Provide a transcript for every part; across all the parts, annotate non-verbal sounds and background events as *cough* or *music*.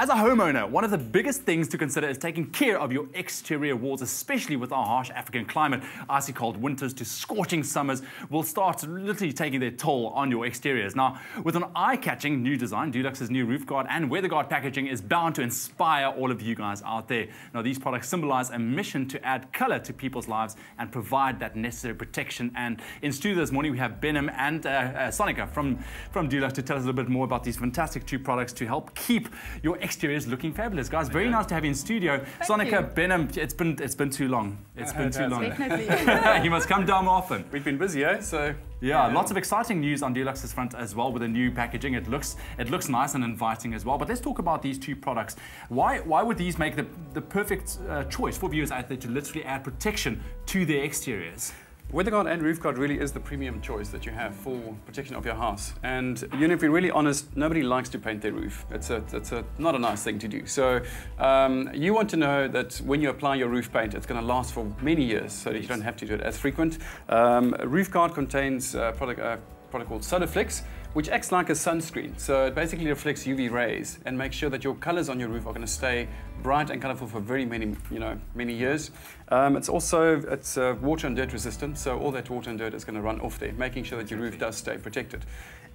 As a homeowner, one of the biggest things to consider is taking care of your exterior walls, especially with our harsh African climate. Icy cold winters to scorching summers will start literally taking their toll on your exteriors. Now, with an eye-catching new design, Dulux's new roof guard and weather guard packaging is bound to inspire all of you guys out there. Now, these products symbolize a mission to add color to people's lives and provide that necessary protection. And in studio this morning, we have Benham and uh, uh, Sonica from, from Dulux to tell us a little bit more about these fantastic two products to help keep your exterior is looking fabulous, guys. Very nice to have you in studio. Thank Sonica you. Benham, it's been it's been too long. It's been too long. Definitely. *laughs* you must come down more often. We've been busy, eh? So Yeah, lots of exciting news on Dulux's front as well with the new packaging. It looks it looks nice and inviting as well. But let's talk about these two products. Why why would these make the the perfect uh, choice for viewers out there to literally add protection to their exteriors? WeatherGuard and RoofGuard really is the premium choice that you have for protection of your house. And you know, if we're really honest, nobody likes to paint their roof. It's a, it's a not a nice thing to do. So um, you want to know that when you apply your roof paint, it's going to last for many years, so that you don't have to do it as frequent. Um, RoofGuard contains a product, a product called Soliflex, which acts like a sunscreen. So it basically reflects UV rays and makes sure that your colors on your roof are going to stay bright and colorful for very many, you know, many years. Um, it's also it's uh, water and dirt resistant, so all that water and dirt is going to run off there, making sure that your roof does stay protected.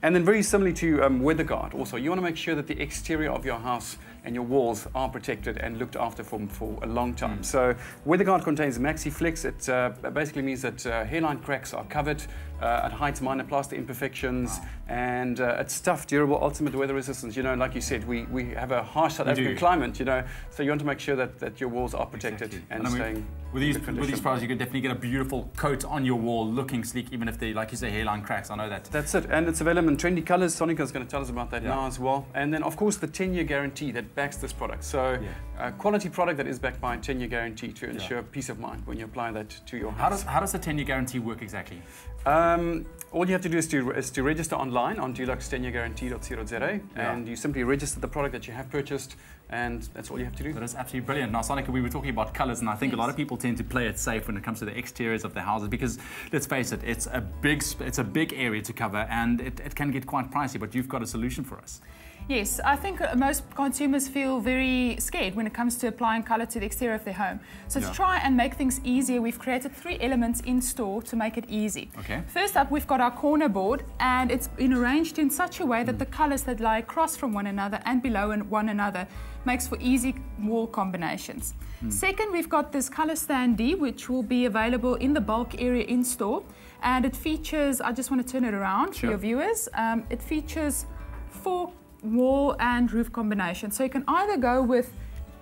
And then very similarly to um, WeatherGuard, also you want to make sure that the exterior of your house and your walls are protected and looked after for, for a long time. So WeatherGuard contains MaxiFlex. It uh, basically means that uh, hairline cracks are covered, uh, it hides minor plaster imperfections, and uh, it's tough, durable, ultimate weather resistance. You know, like you said, we, we have a harsh South African climate, you know, so you want to make sure that, that your walls are protected and And mean, staying with these good with these products, you can definitely get a beautiful coat on your wall, looking sleek, even if they, like you say, hairline cracks. I know that. That's it, and it's available in trendy colors. Sonica is going to tell us about that Yeah. now as well. And then, of course, the 10-year guarantee that backs this product. So, Yeah. a quality product that is backed by a 10-year guarantee to ensure peace of mind when you apply that to your How does how does the 10 year guarantee work exactly? Um, all you have to do is to, is to register online on dulux10yearguarantee.co.za, Yeah. and you simply register the product that you have purchased, and that's all you have to do. That is absolutely brilliant. Now, Sonica, we were talking about colors, and I think a lot of people tend to play it safe when it comes to the exteriors of their houses because, let's face it, it's a big it's a big area to cover, and it, it can get quite pricey. But you've got a solution for us. Yes, I think uh, most consumers feel very scared when it comes to applying color to the exterior of their home. So Yeah. to try and make things easier, we've created three elements in store to make it easy. Okay. First up, we've got our corner board, and it's been arranged in such a way that the colors that lie across from one another and below one another makes for easy wall combinations. Second, we've got this color standee, which will be available in the bulk area in store, and it features. I just want to turn it around Sure. for your viewers. Um, it features four wall and roof combinations. So you can either go with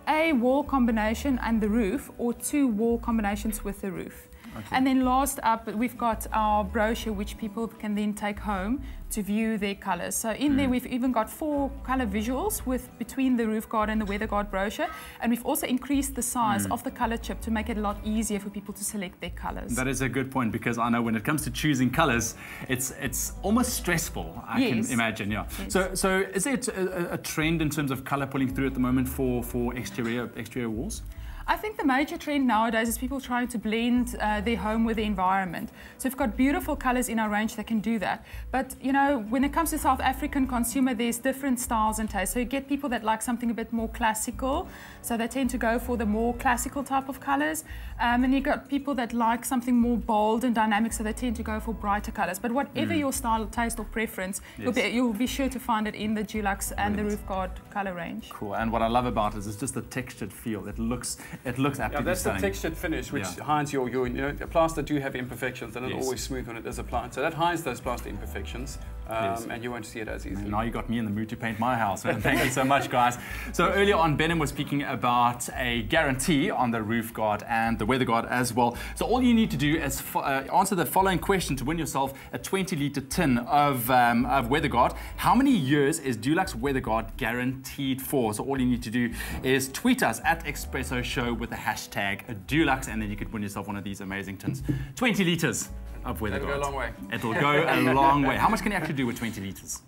a wall combination and the roof or two wall combinations with the roof. And then last up, we've got our brochure, which people can then take home to view their colors. So in there, mm. we've even got four color visuals with between the roof guard and the weather guard brochure. And we've also increased the size mm. of the color chip to make it a lot easier for people to select their colors. That is a good point because I know when it comes to choosing colors, it's it's almost stressful. I Yes. can imagine. Yeah. Yes. So so is there a, a- trend in terms of color pulling through at the moment for for exterior exterior walls? I think the major trend nowadays is people trying to blend uh, their home with the environment. So we've got beautiful colors in our range that can do that. But you know, when it comes to South African consumer, there's different styles and tastes. So you get people that like something a bit more classical, so they tend to go for the more classical type of colors. Um, and you've got people that like something more bold and dynamic, so they tend to go for brighter colors. But whatever your style, taste, or preference, you'll, be, you'll be sure to find it in the Dulux and the Roof Guard color range. Cool. And what I love about it is it's just the textured feel. It looks it looks absolutely Yeah, that's the textured finish, which Yeah. hides your, your, you know, the plaster do have imperfections, and it's Yes. always smooth when it is applied. So that hides those plaster imperfections, um, Yes. and you won't see it as easily. Now you got me in the mood to paint my house. *laughs* Thank you so much, guys. So earlier on, Benham was speaking about a guarantee on the roof guard and the weather guard as well. So all you need to do is uh, answer the following question to win yourself a 20 litre tin of, um, of weather guard. How many years is Dulux weather guard guaranteed for? So all you need to do is tweet us at Expresso Show with the hashtag Dulux, and then you could win yourself one of these amazing tins. 20 litres of weather That'll go a long way. It'll go a *laughs* long way. How much can you actually do with 20 litres?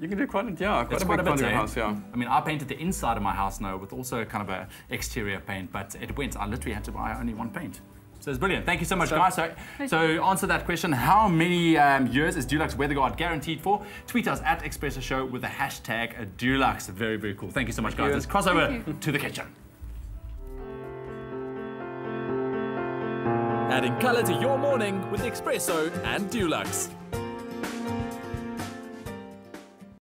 You can do quite, a- yeah, quite That's a quite big a bit, eh? house, yeah. I mean, I painted the inside of my house now with also kind of a exterior paint, but it went. I literally had to buy only one paint. So it's brilliant. Thank you so much, So- guys. So, so answer that question. How many um, years is Dulux WeatherGuard guaranteed for? Tweet us at Expresso Show with the hashtag Dulux. Very, very cool. Thank you so much, guys. you. Let's cross over to the kitchen. Adding colour to your morning with Expresso and Dulux.